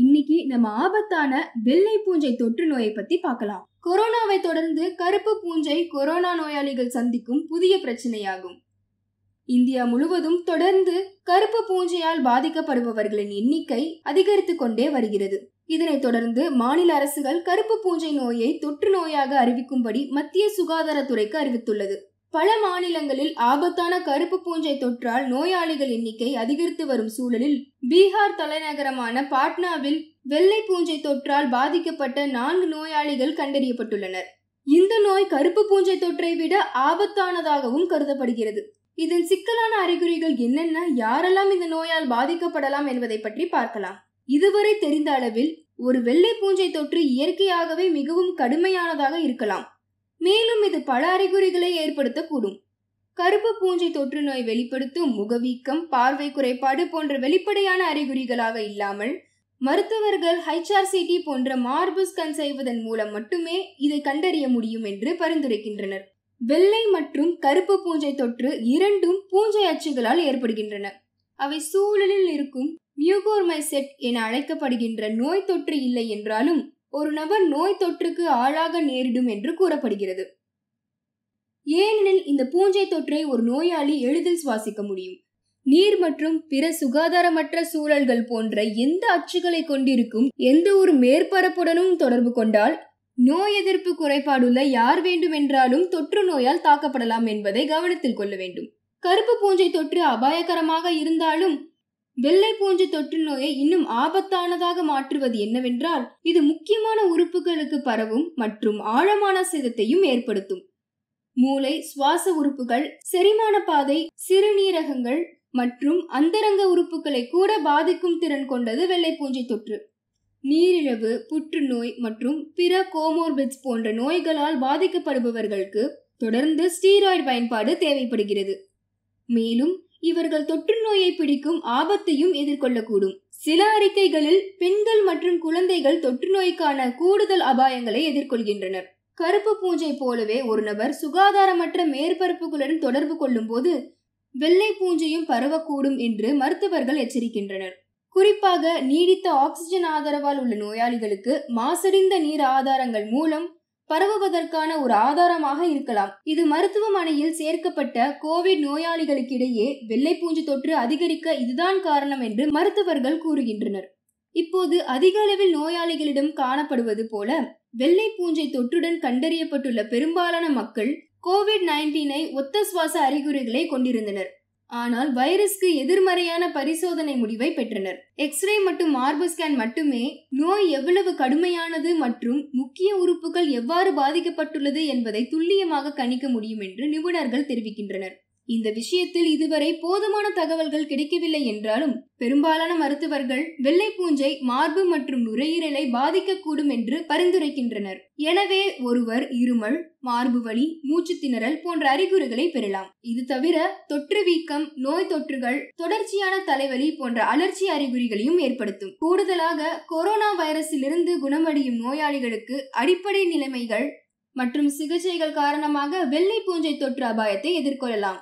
இன்னைக்கு நம்ம ஆபத்தான வெள்ளை பூஞ்சை தொற்று நோயை பத்தி பார்க்கலாம். கொரோனாவை தொடர்ந்து கருப்பு பூஞ்சை கொரோனா நோயாளிகள் சந்திக்கும் புதிய பிரச்சனையாகும். இந்தியா முழுவதும் தொடர்ந்து கருப்பு பூஞ்சையால் பாதிக்கப்படுபவர்களின் எண்ணிக்கை அதிகரித்து கொண்டே வருகிறது. இதனைத் தொடர்ந்து மாநில அரசுகள் கருப்பு பூஞ்சை நோயை தொற்று நோயாக அறிவிக்கும்படி மத்திய சுகாதாரத்துறைக்கு அறிவித்துள்ளது. பல மாநிலங்களில் ஆபத்தான கருப்பு பூஞ்சை தொற்றால் நோயாளிகள் எண்ணிக்கை அதிகரித்து வரும் சூழலில் பீகார் தலைநகரமான பாட்னாவில் வெள்ளை பூஞ்சை தொற்றால் பாதிக்கப்பட்ட நான்கு நோயாளிகள் கண்டறியப்பட்டுள்ளனர். இந்த நோய் கருப்பு பூஞ்சை தொற்றை விட ஆபத்தானதாகவும் கருதப்படுகிறது. இதன் சிக்கலான அறிகுறிகள் என்னென்ன யாரெல்லாம் இந்த நோயால் பாதிக்கப்படலாம் என்பதை பற்றி பார்க்கலாம். இதுவரை தெரிந்த அளவில் ஒரு வெள்ளை பூஞ்சை தொற்று இயற்கையாகவே மிகவும் கடுமையானதாக இருக்கலாம். மேலும் இது பல அறிகுறிகளை ஏற்படுத்தக்கூடும். கருப்பு பூஞ்சை தொற்று நோய் வெளிப்படுத்தும் முகவீக்கம் பார்வை குறைபாடு போன்ற வெளிப்படையான அறிகுறிகளாக இல்லாமல் மருத்துவர்கள் ஹைச்ஆர்சிடி போன்ற மார்பு ஸ்கேன் செய்வதன் மூலம் மட்டுமே இதை கண்டறிய முடியும் என்று பரிந்துரைக்கின்றனர். வெள்ளை மற்றும் கருப்பு பூஞ்சை தொற்று இரண்டும் பூஞ்சை அச்சுகளால் ஏற்படுகின்றன. அவை சூழலில் இருக்கும் மியூகோர்மைசெட் என அழைக்கப்படுகின்ற நோய் தொற்று இல்லை என்றாலும் ஒரு நபர் நோய் தொற்றுக்கு ஆளாக நேரிடும் என்று கூறப்படுகிறது. ஏனெனில் இந்த பூஞ்சை தொற்றை ஒரு நோயாளி எளிதில் சுவாசிக்க முடியும். நீர் மற்றும் பிற சுகாதாரமற்ற சூழல்கள் போன்ற எந்த அச்சுகளை கொண்டிருக்கும் எந்த ஒரு மேற்பரப்புடனும் தொடர்பு கொண்டால் நோய் எதிர்ப்பு குறைபாடுள்ள யார் வேண்டுமென்றாலும் தொற்று நோயால் தாக்கப்படலாம் என்பதை கவனத்தில் கொள்ள வேண்டும். கருப்பு பூஞ்சை தொற்று அபாயகரமாக இருந்தாலும் வெள்ளை பூஞ்சை தொற்று நோயை இன்னும் ஆபத்தானதாக மாற்றுவது என்னவென்றால் இது முக்கியமான உறுப்புகளுக்கு பரவும் மற்றும் ஆழமான சேதத்தையும் ஏற்படுத்தும். மூளை சுவாச உறுப்புகள் செரிமான பாதை சிறுநீரகங்கள் மற்றும் அந்தரங்க உறுப்புகளை கூட பாதிக்கும் திறன் கொண்டது வெள்ளை பூஞ்சை தொற்று. நீரிழிவு புற்றுநோய் மற்றும் பிற கோமோர்பிட்ஸ் போன்ற நோய்களால் பாதிக்கப்படுபவர்களுக்கு தொடர்ந்து ஸ்டீராய்டு பயன்பாடு தேவைப்படுகிறது. மேலும் இவர்கள் தொற்று நோயை பிடிக்கும் ஆபத்தையும் எதிர்கொள்ளக்கூடும். சில அறிக்கைகளில் பெண்கள் மற்றும் குழந்தைகள் தொற்று நோய்க்கான கூடுதல் அபாயங்களை எதிர்கொள்கின்றனர். கருப்பு பூஞ்சை போலவே ஒரு நபர் சுகாதாரமற்ற மேற்பரப்புகளுடன் தொடர்பு கொள்ளும் போது வெள்ளை பூஞ்சையும் பரவக்கூடும் என்று மருத்துவர்கள் எச்சரிக்கின்றனர். குறிப்பாக நீடித்த ஆக்சிஜன் ஆதரவால் உள்ள நோயாளிகளுக்கு மாசடைந்த நீர் ஆதாரங்கள் மூலம் பரவுவதற்கான ஒரு ஆதாரமாக இருக்கலாம். இது மருத்துவமனையில் சேர்க்கப்பட்ட கோவிட் நோயாளிகளுக்கிடையே வெள்ளை தொற்று அதிகரிக்க இதுதான் காரணம் என்று மருத்துவர்கள் கூறுகின்றனர். இப்போது அதிக அளவில் நோயாளிகளிடம் காணப்படுவது போல வெள்ளை பூஞ்சை தொற்றுடன் கண்டறியப்பட்டுள்ள பெரும்பாலான மக்கள் கோவிட் நைன்டீனை ஒத்த சுவாச அறிகுறிகளை கொண்டிருந்தனர். ஆனால் வைரஸ்க்கு எதிர்மறையான பரிசோதனை முடிவை பெற்றனர். எக்ஸ்ரே மற்றும் மார்பு ஸ்கேன் மட்டுமே நோய் எவ்வளவு கடுமையானது மற்றும் முக்கிய உறுப்புகள் எவ்வாறு பாதிக்கப்பட்டுள்ளது என்பதை துல்லியமாக கணிக்க முடியும் என்று நிபுணர்கள் தெரிவிக்கின்றனர். இந்த விஷயத்தில் இதுவரை போதுமான தகவல்கள் கிடைக்கவில்லை என்றாலும் பெரும்பாலான மருத்துவர்கள் வெள்ளை பூஞ்சை மார்பு மற்றும் நுரையீரலை பாதிக்கக்கூடும் என்று பரிந்துரைக்கின்றனர். எனவே ஒருவர் இருமல் மார்பு வலி மூச்சு திணறல் போன்ற அறிகுறிகளை பெறலாம். இது தவிர தொற்று வீக்கம் நோய் தொற்றுகள் தொடர்ச்சியான தலைவலி போன்ற அலர்ச்சி அறிகுறிகளையும் ஏற்படுத்தும். கூடுதலாக கொரோனா வைரஸிலிருந்து குணமடையும் நோயாளிகளுக்கு அடிப்படை நிலைமைகள் மற்றும் சிகிச்சைகள் காரணமாக வெள்ளை பூஞ்சை தொற்று அபாயத்தை எதிர்கொள்ளலாம்.